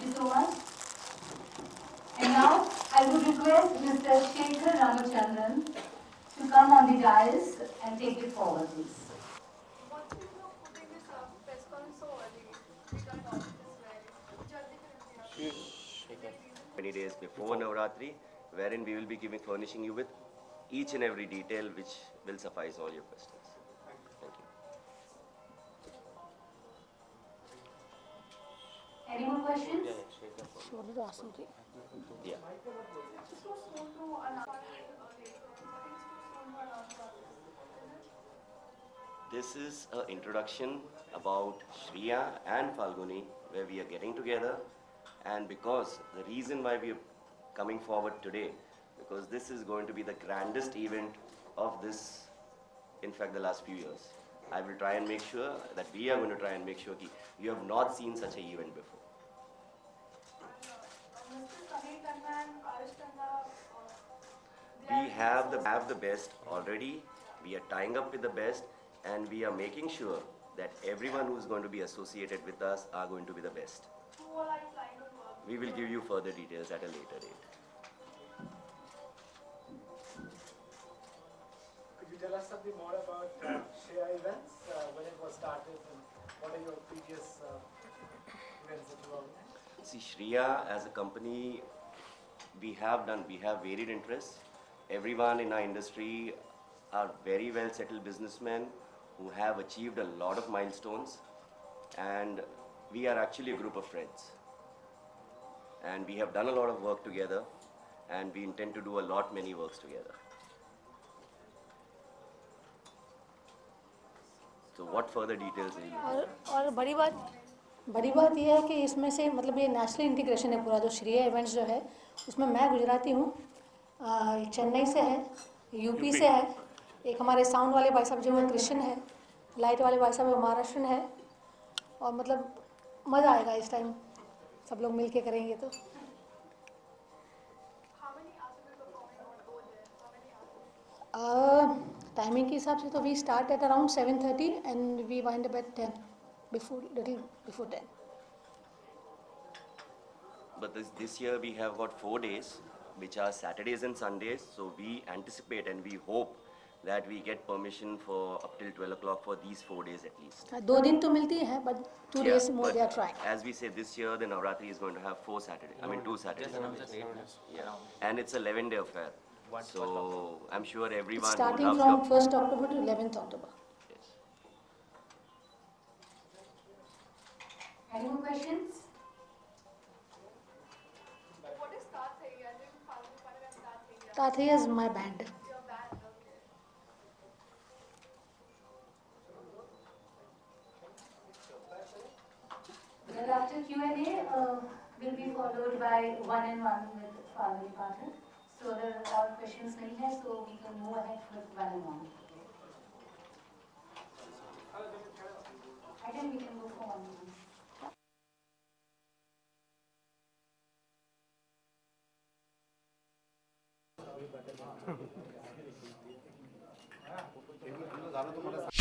Thank you so much. And now I would request Mr. Shekhar Ramachandran to come on the dais and take it forward, please. Many days before Navratri, wherein we will be giving furnishing you with each and every detail which will suffice all your questions. Any more questions? Soon to all this. This is an introduction about Shriya and Falguni, where we are getting together. And because the reason why we are coming forward today, because this is going to be the grandest event of this, in fact, the last few years. I will try and make sure that we are going to try and make sure that you have not seen such an event before. And, Mr. Samir Khanna and Arish Khanna, they We have the, have the best already. We are tying up with the best and we are making sure that everyone who is going to be associated with us are going to be the best. who all are trying to work. We will give you further details at a later date. Tell us something more about uh, Shreya events, uh, when it was started, and what are your previous uh, events that you organized? See, Shriya as a company, we have done, we have varied interests. Everyone in our industry are very well settled businessmen who have achieved a lot of milestones and we are actually a group of friends. And we have done a lot of work together and we intend to do a lot many works together. So what further details will you? और और बड़ी बात बड़ी बात यह है कि इसमें से मतलब ये नेशनल इंटीग्रेशन है पूरा जो श्रेय इवेंट्स जो है उसमें मैं गुजराती हूँ चेन्नई से है यूपी से है एक हमारे साउंड वाले भाई साहब जो वो क्रिश्चियन है लाइट वाले भाई साहब वो महाराष्ट्रन है और मतलब मज़ा आएगा इस टाइम सब लोग मिल के करेंगे तो How टाइमिंग के हिसाब से तो we start at around seven thirty and we wind up at ten before little before ten But this, this year we have got four days, which are Saturdays and Sundays. So we anticipate and we hope that we get permission for up till 12 o'clock for these four days at least. दो दिन तो मिलती है but to Yeah, more but they are trying As we say, this year the Navratri is going to have four Saturdays. I mean, two Saturdays. Yeah. And it's a 11 day affair. So I'm sure everyone who starting from your- 1st October to 11th October. Yes. Any more questions? What is Tat Hai? I think Falguni Khanna and Tat Hai. Tathaya is my band. Your band, okay. Well, after Q&A, uh, will be followed by one and one with Falguni Pathak. So there are questions नहीं है, so we can move ahead with one and one. I think we can go for one and one. तुम्हाला